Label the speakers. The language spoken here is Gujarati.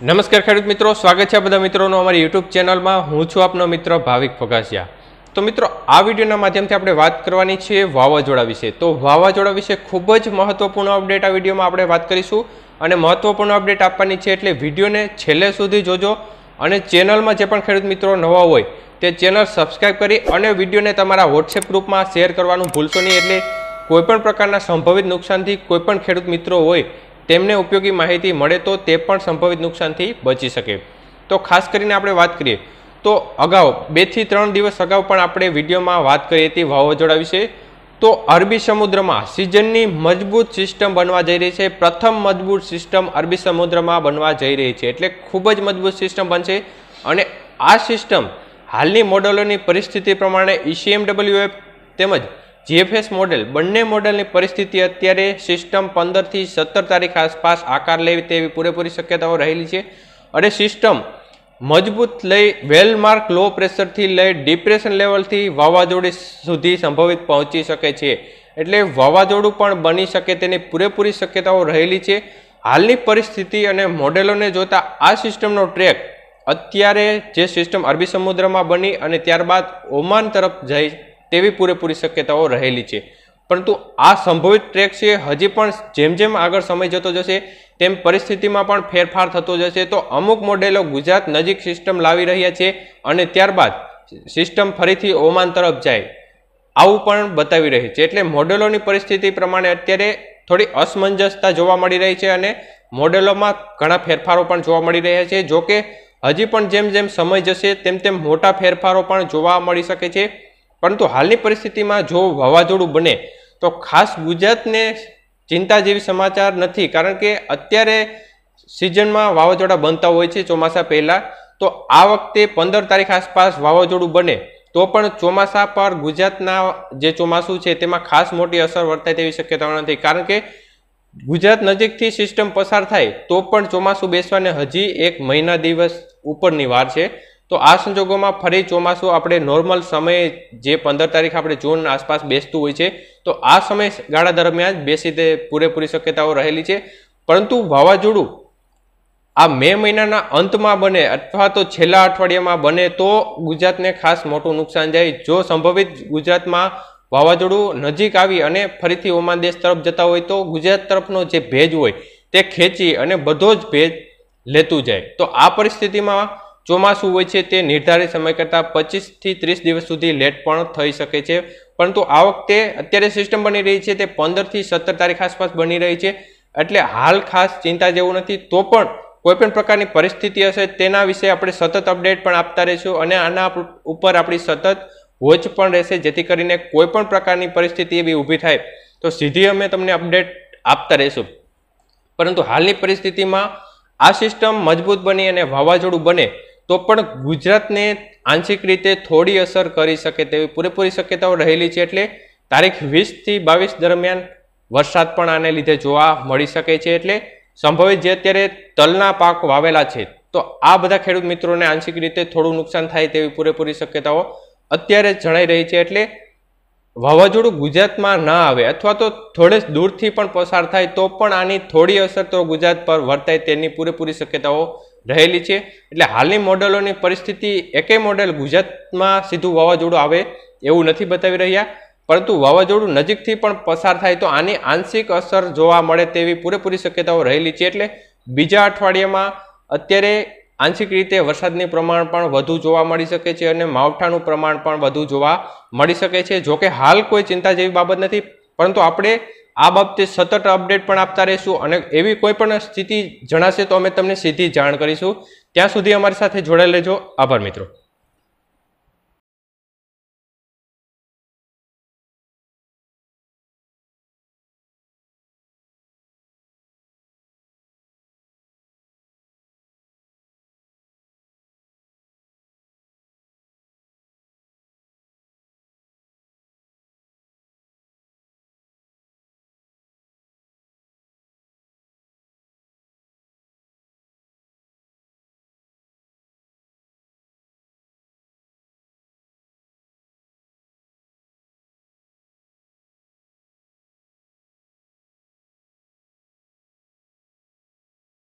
Speaker 1: નમસ્કાર ખેડૂત મિત્રો, સ્વાગત છે બધા મિત્રોનો અમારી યુટ્યુબ ચેનલમાં. હું છું આપનો મિત્ર ભાવિક ફગાસિયા. તો મિત્રો, આ વિડીયોના માધ્યમથી આપણે વાત કરવાની છે વાવાઝોડા વિશે. તો વાવાઝોડા વિશે ખૂબ જ મહત્વપૂર્ણ અપડેટ આ વિડીયોમાં આપણે વાત કરીશું. અને મહત્વપૂર્ણ અપડેટ આપવાની છે એટલે વિડીયોને છેલ્લે સુધી જોજો. અને ચેનલમાં જે પણ ખેડૂત મિત્રો નવા હોય, તે ચેનલ સબસ્ક્રાઇબ કરી અને વિડીયોને તમારા વોટ્સએપ ગ્રુપમાં શેર કરવાનું ભૂલશો નહીં. એટલે કોઈપણ પ્રકારના સંભવિત નુકસાનથી કોઈપણ ખેડૂત મિત્રો હોય તેમને ઉપયોગી માહિતી મળે તો તે પણ સંભવિત નુકસાનથી બચી શકે. તો ખાસ કરીને આપણે વાત કરીએ, તો અગાઉ બેથી ત્રણ દિવસ અગાઉ પણ આપણે વિડીયોમાં વાત કરી હતી વાવાઝોડા વિશે. તો અરબી સમુદ્રમાં સિઝનની મજબૂત સિસ્ટમ બનવા જઈ રહી છે. પ્રથમ મજબૂત સિસ્ટમ અરબી સમુદ્રમાં બનવા જઈ રહી છે. એટલે ખૂબ જ મજબૂત સિસ્ટમ બનશે. અને આ સિસ્ટમ હાલની મોડલોની પરિસ્થિતિ પ્રમાણે ઈસીએમડબલ્યુએફ તેમજ જીએફએસ મોડેલ બંને મોડેલની પરિસ્થિતિ અત્યારે સિસ્ટમ પંદરથી સત્તર તારીખ આસપાસ આકાર લેવી તેવી પૂરેપૂરી શક્યતાઓ રહેલી છે. અને સિસ્ટમ મજબૂત લઈ વેલમાર્ક લો પ્રેશરથી લઈ ડિપ્રેશન લેવલથી વાવાઝોડી સુધી સંભવિત પહોંચી શકે છે. એટલે વાવાઝોડું પણ બની શકે તેની પૂરેપૂરી શક્યતાઓ રહેલી છે. હાલની પરિસ્થિતિ અને મોડેલોને જોતા આ સિસ્ટમનો ટ્રેક અત્યારે જે સિસ્ટમ અરબી સમુદ્રમાં બની અને ત્યારબાદ ઓમાન તરફ જઈ તેવી પૂરેપૂરી શક્યતાઓ રહેલી છે. પરંતુ આ સંભવિત ટ્રેક છે, હજી પણ જેમ જેમ આગળ સમય જતો જશે, તેમ પરિસ્થિતિમાં પણ ફેરફાર થતો જશે. તો અમુક મોડેલો ગુજરાત નજીક સિસ્ટમ લાવી રહ્યા છે અને ત્યારબાદ સિસ્ટમ ફરીથી ઓમાન તરફ જાય. આવું પણ બતાવી રહી છે. એટલે મોડેલોની પરિસ્થિતિ પ્રમાણે અત્યારે થોડી અસમંજસતા જોવા મળી રહી છે અને મોડેલોમાં ઘણા ફેરફારો પણ જોવા મળી રહ્યા છે. જોકે હજી પણ જેમ જેમ સમય જશે, તેમ તેમ મોટા ફેરફારો પણ જોવા મળી શકે છે. પરંતુ હાલની પરિસ્થિતિમાં જો વાવાઝોડું બને, તો ખાસ ગુજરાતને ચિંતા જેવી સમાચાર નથી. કારણ કે અત્યારે સિઝનમાં વાવાઝોડા બનતા હોય છે ચોમાસા પહેલાં, તો આ વખતે પંદર તારીખ આસપાસ વાવાઝોડું બને, તો પણ ચોમાસા પર ગુજરાતના જે ચોમાસું છે તેમાં ખાસ મોટી અસર વર્તાય તેવી શક્યતાઓ નથી. કારણ કે ગુજરાત નજીકથી સિસ્ટમ પસાર થાય, તો પણ ચોમાસું બેસવાને હજી એક મહિના દિવસ ઉપરની વાર છે. તો આ સંજોગોમાં ફરી ચોમાસું આપણે નોર્મલ સમયે જે પંદર તારીખ આપણે જૂન આસપાસ બેસતું હોય છે, તો આ સમય ગાળા દરમિયાન બેસી તે પૂરેપૂરી શક્યતાઓ રહેલી છે. પરંતુ વાવાઝોડું આ મે મહિનાના અંતમાં બને અથવા તો છેલ્લા અઠવાડિયામાં બને તો ગુજરાતને ખાસ મોટું નુકસાન જાય. જો સંભવિત ગુજરાતમાં વાવાઝોડું નજીક આવી અને ફરીથી ઓમાન દેશ તરફ જતા હોય તો ગુજરાત તરફનો જે ભેજ હોય તે ખેંચી અને બધો જ ભેજ લેતું જાય. તો આ પરિસ્થિતિમાં ચોમાસું હોય છે તે નિર્ધારિત સમય કરતાં પચીસથી ત્રીસ દિવસ સુધી લેટ પણ થઈ શકે છે. પરંતુ આ વખતે અત્યારે સિસ્ટમ બની રહી છે તે પંદરથી સત્તર તારીખ આસપાસ બની રહી છે. એટલે હાલ ખાસ ચિંતા જેવું નથી, તો પણ કોઈપણ પ્રકારની પરિસ્થિતિ હશે તેના વિશે આપણે સતત અપડેટ પણ આપતા રહીશું અને આના ઉપર આપણી સતત વોચ પણ રહેશે, જેથી કરીને કોઈપણ પ્રકારની પરિસ્થિતિ એવી ઊભી થાય તો સીધી અમે તમને અપડેટ આપતા રહીશું. પરંતુ હાલની પરિસ્થિતિમાં આ સિસ્ટમ મજબૂત બની અને વાવાઝોડું બને તો પણ ગુજરાતને આંશિક રીતે થોડી અસર કરી શકે તેવી પૂરેપૂરી શક્યતાઓ રહેલી છે એટલે તારીખ વીસથી બાવીસ દરમિયાન વરસાદ પણ આને લીધે જોવા મળી શકે છે એટલે સંભવિત જે અત્યારે તલના પાક વાવેલા છે, તો આ બધા ખેડૂત મિત્રોને આંશિક રીતે થોડું નુકસાન થાય તેવી પૂરેપૂરી શક્યતાઓ અત્યારે જણાઈ રહી છે એટલે વાવાઝોડું ગુજરાતમાં ના આવે અથવા તો થોડે દૂરથી પણ પસાર થાય, તો પણ આની થોડી અસર તો ગુજરાત પર વર્તાય તેની પૂરેપૂરી શક્યતાઓ રહેલી છે. એટલે હાલની મોડેલોની પરિસ્થિતિ એકેય મોડેલ ગુજરાતમાં સીધું વાવાઝોડું આવે એવું નથી બતાવી રહ્યા. પરંતુ વાવાઝોડું નજીકથી પણ પસાર થાય તો આની આંશિક અસર જોવા મળે તેવી પૂરેપૂરી શક્યતાઓ રહેલી છે. એટલે બીજા અઠવાડિયામાં અત્યારે આંશિક રીતે વરસાદની પ્રમાણ પણ વધુ જોવા મળી શકે છે અને માવઠાનું પ્રમાણ પણ વધુ જોવા મળી શકે છે. જોકે હાલ કોઈ ચિંતા જેવી બાબત નથી, પરંતુ આપણે આ બાબતે સતત અપડેટ પણ આપતા રહીશું અને એવી કોઈ પણ સ્થિતિ જણાશે તો અમે તમને સીધી જાણ કરીશું. ત્યાં સુધી અમારી સાથે જોડાઈ લેજો. આભાર મિત્રો.